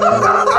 Bye.